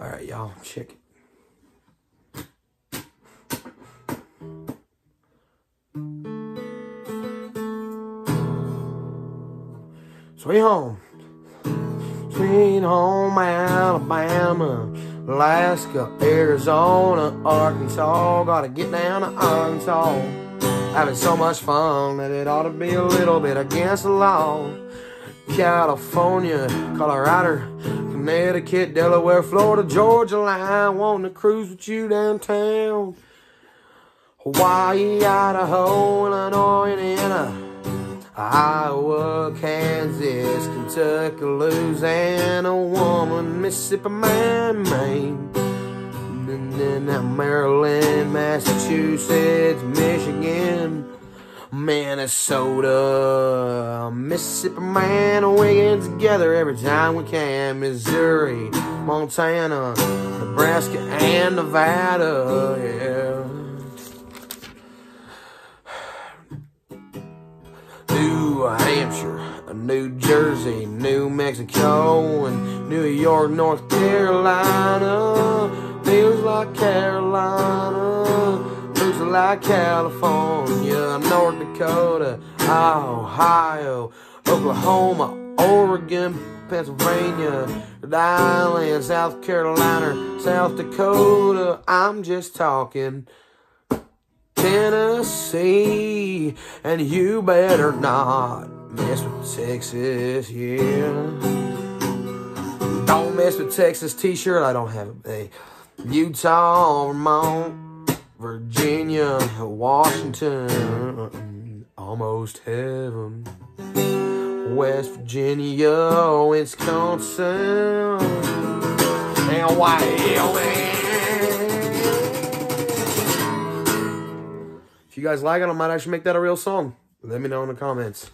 All right, y'all, check it. Sweet home. Sweet home, Alabama, Alaska, Arizona, Arkansas. Gotta get down to Arkansas. Having so much fun that it ought to be a little bit against the law. California, Colorado, Connecticut, Delaware, Florida, Georgia line. Wanna cruise with you downtown. Hawaii, Idaho, Illinois, Indiana. Iowa, Kansas, Kentucky, Louisiana, woman, Mississippi, man, Maine. And then Maryland, Massachusetts, Michigan, Minnesota, Mississippi, man, we get together every time we can. Missouri, Montana, Nebraska, and Nevada, yeah. New Hampshire, New Jersey, New Mexico, and New York, North Carolina. Feels like Carolina, like California, North Dakota, Ohio, Oklahoma, Oregon, Pennsylvania, Rhode Island, South Carolina, South Dakota. I'm just talking. Tennessee, and you better not mess with Texas, yeah. Don't mess with Texas t-shirt, I don't have. Hey, Utah, Vermont, Virginia, Washington, almost heaven. West Virginia, Wisconsin, and Wyoming. If you guys like it, I might actually make that a real song. Let me know in the comments.